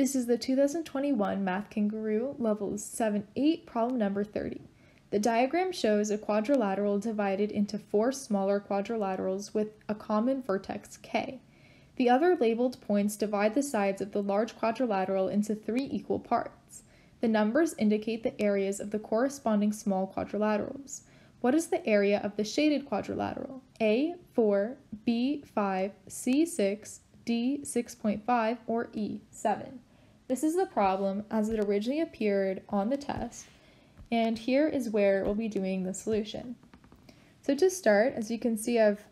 This is the 2021 Math Kangaroo Levels 7-8 problem number 30. The diagram shows a quadrilateral divided into four smaller quadrilaterals with a common vertex k. The other labeled points divide the sides of the large quadrilateral into three equal parts. The numbers indicate the areas of the corresponding small quadrilaterals. What is the area of the shaded quadrilateral? A, 4, B, 5, C, 6, D, 6.5, or E, 7. This is the problem as it originally appeared on the test, and here is where we'll be doing the solution. So to start, as you can see, I've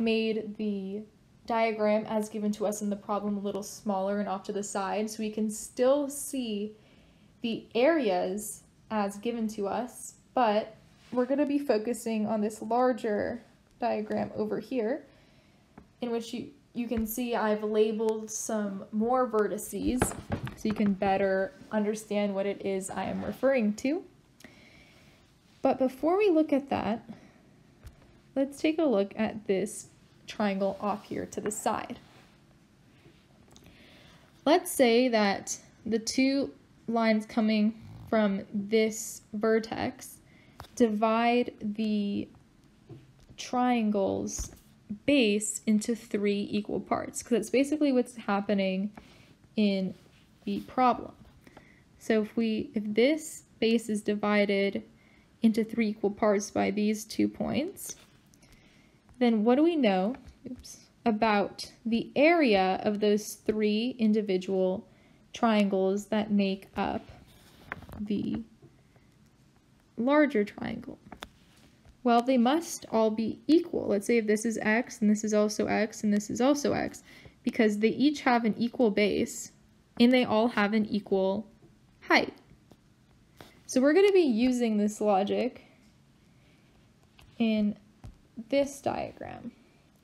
made the diagram as given to us in the problem a little smaller and off to the side so we can still see the areas as given to us, but we're going to be focusing on this larger diagram over here in which you you can see I've labeled some more vertices so you can better understand what it is I am referring to. But before we look at that, let's take a look at this triangle off here to the side. Let's say that the two lines coming from this vertex divide the triangles base into three equal parts because it's basically what's happening in the problem. So if we if this base is divided into three equal parts by these two points, then what do we know oops, about the area of those three individual triangles that make up the larger triangle? Well, they must all be equal. Let's say if this is x, and this is also x, and this is also x, because they each have an equal base, and they all have an equal height. So we're going to be using this logic in this diagram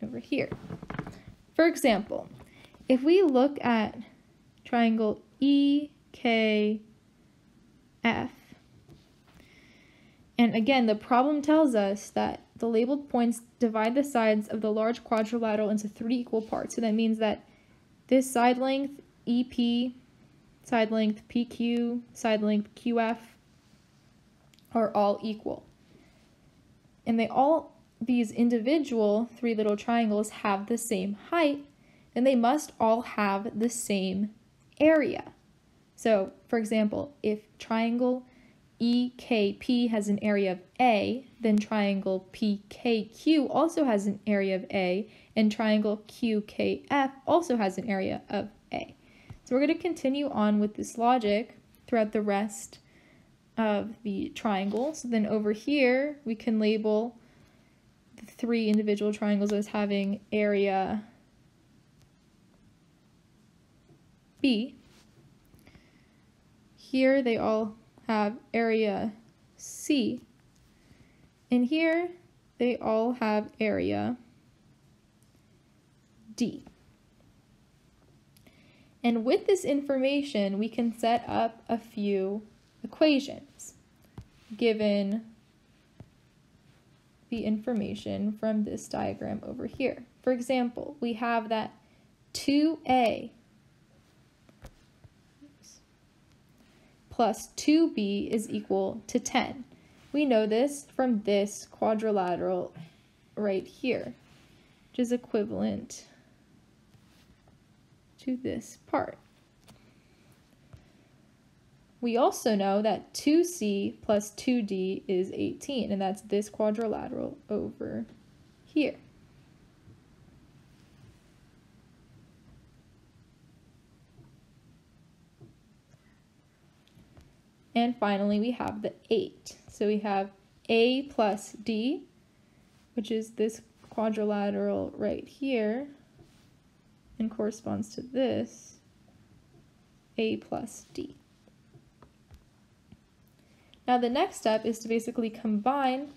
over here. For example, if we look at triangle EKF, and again, the problem tells us that the labeled points divide the sides of the large quadrilateral into three equal parts. So that means that this side length, EP, side length, PQ, side length, QF, are all equal. And they all, these individual three little triangles have the same height, and they must all have the same area. So, for example, if triangle EKP has an area of A, then triangle PKQ also has an area of A, and triangle QKF also has an area of A. So we're going to continue on with this logic throughout the rest of the triangle. So then over here, we can label the three individual triangles as having area B. Here they all have area C. And here they all have area D. And with this information, we can set up a few equations given the information from this diagram over here. For example, we have that 2a plus 2b is equal to 10. We know this from this quadrilateral right here, which is equivalent to this part. We also know that 2c plus 2d is 18, and that's this quadrilateral over here. And finally, we have the 8. So we have A plus D, which is this quadrilateral right here, and corresponds to this, A plus D. Now the next step is to basically combine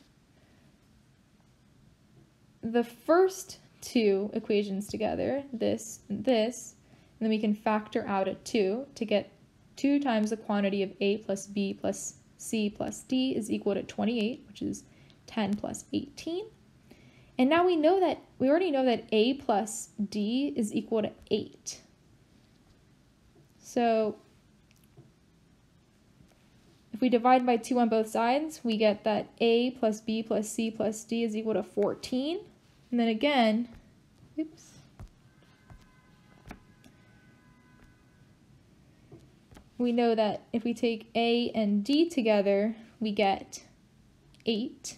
the first two equations together, this and this, and then we can factor out a 2 to get 2 times the quantity of A plus B plus C plus D is equal to 28, which is 10 plus 18. And now we know that, we already know that A plus D is equal to 8. So if we divide by 2 on both sides, we get that a plus b plus c plus d is equal to 14. And then again, oops, we know that if we take a and d together, we get 8.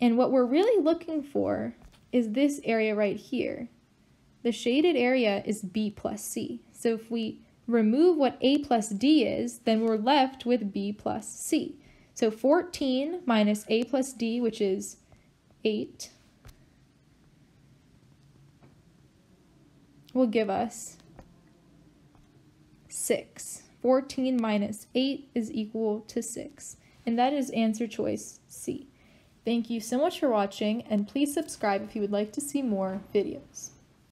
And what we're really looking for is this area right here. The shaded area is b plus c. So if we remove what a plus d is, then we're left with b plus c. So 14 minus a plus d, which is 8, will give us 6. 14 minus 8 is equal to 6. And that is answer choice C. Thank you so much for watching, and please subscribe if you would like to see more videos.